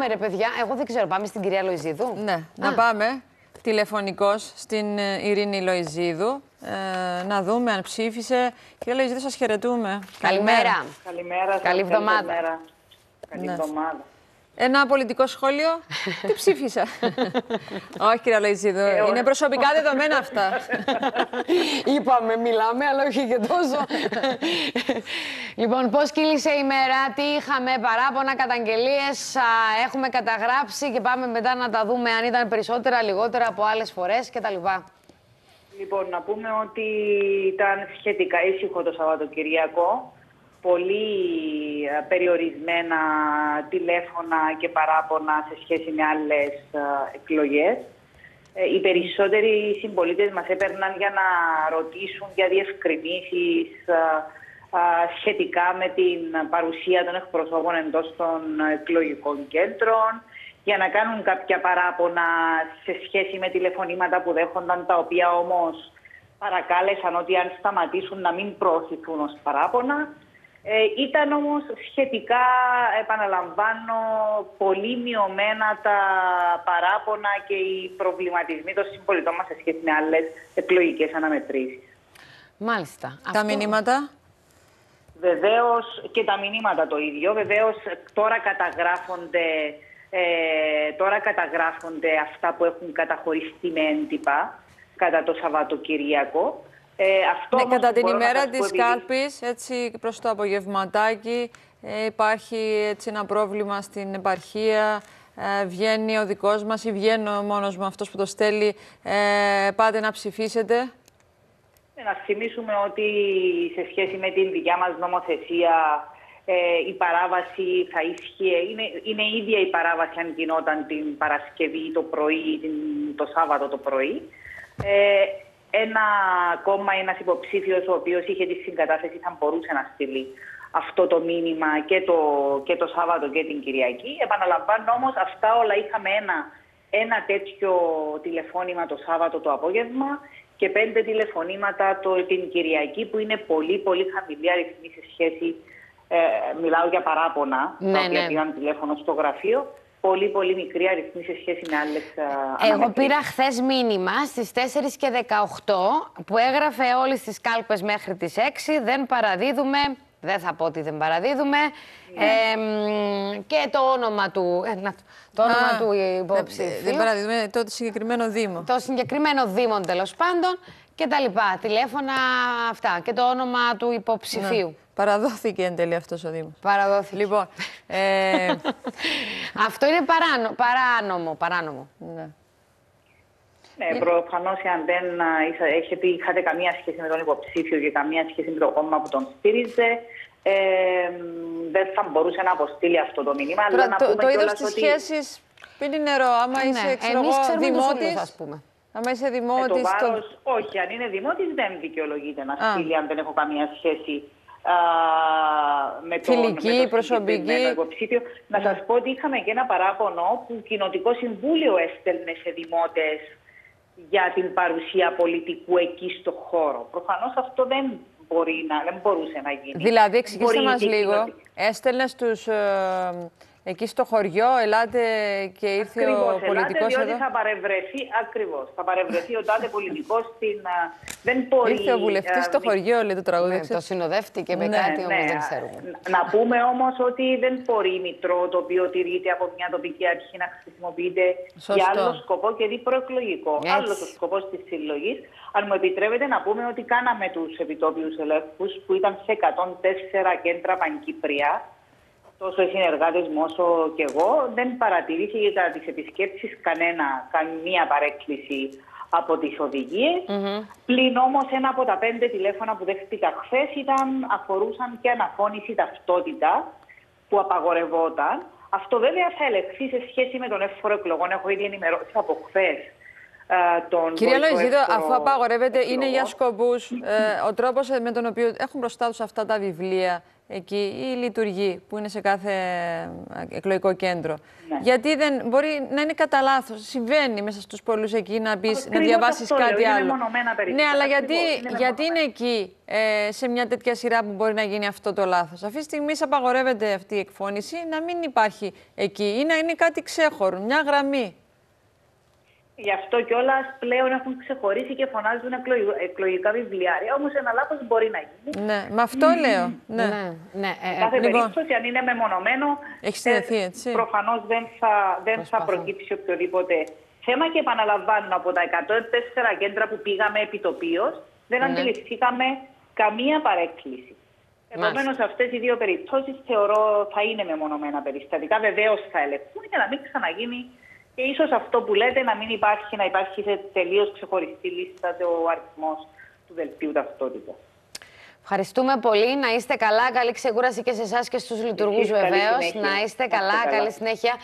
πάμε ρε παιδιά, εγώ δεν ξέρω, πάμε στην κυρία Λοϊζίδου; Ναι, να πάμε τηλεφωνικός στην ε, Ειρήνη Λοϊζίδου. Ε, να δούμε αν ψήφισε. Κυρία Λοϊζίδου, σας χαιρετούμε. Καλημέρα. Καλημέρα σας. Καλή εβδομάδα. Καλημέρα. Καλή Ναι. εβδομάδα. Ένα πολιτικό σχόλιο. Τι ψήφισα; όχι, κυρία Λοϊζίδου. όχι. Είναι προσωπικά δεδομένα αυτά. Είπαμε, μιλάμε, αλλά όχι και τόσο. λοιπόν, πώς κύλησε η μέρα, τι είχαμε, παράπονα, καταγγελίες, α, έχουμε καταγράψει και πάμε μετά να τα δούμε αν ήταν περισσότερα, λιγότερα από άλλες φορές κτλ. Λοιπόν, να πούμε ότι ήταν σχετικά ήσυχο το Σαββατοκυριακό. Πολύ ε, περιορισμένα τηλέφωνα και παράπονα σε σχέση με άλλες ε, εκλογές. Ε, Οι περισσότεροι συμπολίτες μας έπαιρναν για να ρωτήσουν για διευκρινήσεις ε, ε, σχετικά με την παρουσία των εκπροσώπων εντός των εκλογικών κέντρων, για να κάνουν κάποια παράπονα σε σχέση με τηλεφωνήματα που δέχονταν, τα οποία όμως παρακάλεσαν ότι αν σταματήσουν να μην προωθηθούν ως παράπονα. Ε, ήταν όμως σχετικά, επαναλαμβάνω, πολύ μειωμένα τα παράπονα και οι προβληματισμοί των συμπολιτών μας σε σχέση με άλλες εκλογικές αναμετρήσεις. Μάλιστα. Τα μηνύματα; Βεβαίως και τα μηνύματα το ίδιο. Βεβαίως τώρα καταγράφονται, ε, τώρα καταγράφονται αυτά που έχουν καταχωριστεί με έντυπα κατά το Σαββατοκυριακό. Ε, αυτό Ναι, όμως κατά που την μπορώ να ημέρα σας πω, της επειδή- κάλπης, έτσι προς το απογευματάκι, ε, υπάρχει έτσι ένα πρόβλημα στην επαρχία. Ε, βγαίνει ο δικός μας ή βγαίνω μόνος μου αυτός που το στέλνει. Ε, πάτε να ψηφίσετε; Ε, Να θυμίσουμε ότι σε σχέση με την δικιά μας νομοθεσία ε, η παράβαση θα ίσχυε, είναι, είναι η ίδια η παράβαση αν γινόταν την Παρασκευή το πρωί ή την, το Σάββατο το πρωί. Ε, ένα κόμμα, ένας υποψήφιος ο οποίος είχε τη συγκατάθεση θα μπορούσε να στείλει αυτό το μήνυμα και το, και το Σάββατο και την Κυριακή. Επαναλαμβάνω όμως αυτά όλα είχαμε ένα, ένα τέτοιο τηλεφώνημα το Σάββατο το απόγευμα και πέντε τηλεφωνήματα το, την Κυριακή που είναι πολύ πολύ χαμηλή αριθμή σε σχέση, ε, μιλάω για παράπονα, Ναι, τα οποία ναι. πήραν τηλέφωνο στο γραφείο, πολύ πολύ μικρή αριθμή σε σχέση με άλλες ε, Εγώ αναμετρήσεις. πήρα χθες μήνυμα στις 4 και 18 που έγραφε όλες τις κάλπες μέχρι τις 6. Δεν παραδίδουμε, δεν θα πω ότι δεν παραδίδουμε. Ναι. Ε, μ, και το όνομα του, ε, να, το όνομα Α, του δεν- υποψηφίου. Δεν παραδείγουμε το συγκεκριμένο Δήμο. το συγκεκριμένο δήμο τέλος πάντων και τα λοιπά. Τηλέφωνα αυτά και το όνομα του υποψηφίου. Ναι. Παραδόθηκε εν τέλει αυτός ο Δήμος. Παραδόθηκε. Λοιπόν, ε, Αυτό είναι παράνο, παράνομο. παράνομο. ναι. Ναι, προφανώς αν δεν α, είσα- έχετε, είχατε καμία σχέση με τον υποψήφιο και καμία σχέση με το κόμμα που τον στήριζε, ε, μ, δεν θα μπορούσε να αποστείλει αυτό το μήνυμα. αλλά Τώρα, να το, πούμε το είδος κιόλας της ότι σχέσης πίνει νερό. Άμα είσαι, ναι, ξέρω εμείς εγώ, ξέρουμε τους δημότης, ούλους, ας πούμε. Άμα είσαι ε, το δημότης, το- βάρος, όχι, αν είναι δημότης δεν δικαιολογείται να Α. στείλει αν δεν έχω καμία σχέση α, με τον, Φιλική, με τον προσωπική. συγκεκριμένο υποψήφιο. Να σας πω ότι είχαμε και ένα παράπονο που Κοινοτικό Συμβούλιο έστελνε σε δημότες για την παρουσία πολιτικού εκεί στο χώρο. Προφανώς αυτό δεν, μπορεί να, δεν μπορούσε να γίνει. Δηλαδή, εξηγήστε Μπορεί μας και λίγο. κοινοτικό- Έστελνες τους ε, εκεί στο χωριό, ελάτε και ήρθε Ακριβώς, ο ελάτε, πολιτικός διότι εδώ. θα παρευρεθεί, ακριβώς, θα παρευρεθεί ο τάδε πολιτικός στην... α, δεν μπορεί... Ήρθε ο βουλευτής α, στο μη- χωριό, λέει το τραγούδι. Ναι, ξέρεις. το συνοδεύτηκε με Ναι, κάτι όμως Ναι, δεν ξέρουμε. Να πούμε όμως ότι δεν μπορεί μητρό το οποίο τηρείται από μια τοπική αρχή να χρησιμοποιείται Σωστό. για άλλο σκοπό και δι προεκλογικό. Έτσι. Άλλος ο σκοπός της συλλογής. Αν μου επιτρέπετε να πούμε ότι κάναμε τους επιτόπιους ελέγχους που ήταν σε 104 κέντρα Πανκύπρια τόσο οι συνεργάτες μου όσο και εγώ, δεν παρατηρήθηκε κατά τις επισκέψεις κανένα, καμία παρέκκληση από τις οδηγίες. Πλην όμως ένα από τα πέντε τηλέφωνα που δέχτηκα χθες ήταν, αφορούσαν και αναφώνηση ταυτότητα που απαγορευόταν. Αυτό βέβαια θα ελεγχθεί σε σχέση με τον εύφορο εκλογών. Έχω ήδη ενημερώσει από χθες τον Κυρία βοηθό Λοϊζίδο, εύφορο αφού απαγορεύεται, είναι για εκλογών. σκοπούς, ε, ο τρόπος με τον οποίο έχουν μπροστά τους αυτά τα βιβλία, εκεί ή λειτουργεί που είναι σε κάθε ε, εκλογικό κέντρο. Ναι. Γιατί δεν μπορεί να είναι κατά λάθος. Συμβαίνει μέσα στους πολλούς εκεί να, μπεις, να Ακριβώς διαβάσεις αυτό λέω, κάτι είναι άλλο. μεμονωμένα Ναι, περιστατικά. αλλά γιατί, Ακριβώς, είναι γιατί είναι μεμονωμένα. εκεί ε, σε μια τέτοια σειρά που μπορεί να γίνει αυτό το λάθος. Αυτή τη στιγμή απαγορεύεται αυτή η εκφώνηση να μην υπάρχει εκεί ή να είναι κάτι ξέχωρο, μια γραμμή. Γι' αυτό κιόλας πλέον έχουν ξεχωρίσει και φωνάζουν εκλογ- εκλογικά βιβλιάρια. Όμως ένα λάθος μπορεί να γίνει. Ναι, με αυτό λέω. Ναι. ναι, ναι. ε, ε, Κάθε λοιπόν. περίπτωση, αν είναι μεμονωμένο, Έχει συνδεθεί, έτσι. προφανώς δεν, θα, δεν θα Προσπαθώ. προκύψει οποιοδήποτε θέμα. Και επαναλαμβάνω, από τα 104 κέντρα που πήγαμε επιτοπίως, δεν Ναι. αντιληφθήκαμε καμία παρέκκληση. Επομένως, αυτές οι δύο περιπτώσεις θεωρώ θα είναι μεμονωμένα περιστατικά. Βεβαίως θα ελεγχθούν για να μην ξαναγίνει και ίσως αυτό που λέτε να μην υπάρχει, να υπάρχει σε τελείως ξεχωριστή λίστα ο αριθμός του δελτίου ταυτότητας. Ευχαριστούμε πολύ. Να είστε καλά. Καλή ξεκούραση και σε εσάς και στους λειτουργούς Εσείς καλή βεβαίως. συνέχεια. Να είστε Να είστε καλά. καλά. Καλή συνέχεια.